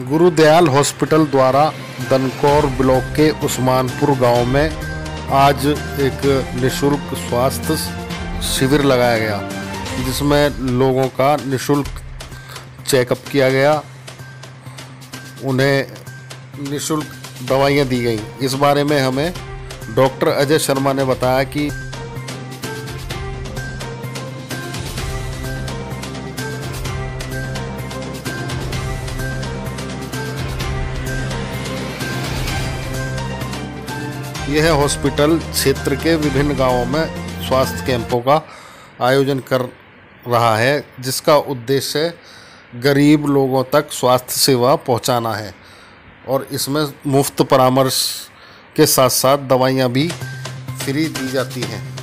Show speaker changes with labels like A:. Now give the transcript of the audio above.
A: Gurudayal hospital द्वारा Dankaur block के उस्मानपुर गाँव में आज एक निशुल्क स्वास्थ्य शिविर लगाया गया, जिसमें लोगों का निशुल्क चेकअप किया गया। उन्हें निशुल्क दवाइयाँ दी गई। इस बारे में हमें डॉक्टर अजय शर्मा ने बताया कि यह हॉस्पिटल क्षेत्र के विभिन्न गाँवों में स्वास्थ्य कैंपों का आयोजन कर रहा है, जिसका उद्देश्य गरीब लोगों तक स्वास्थ्य सेवा पहुंचाना है। और इसमें मुफ़्त परामर्श के साथ साथ दवाइयाँ भी फ्री दी जाती हैं।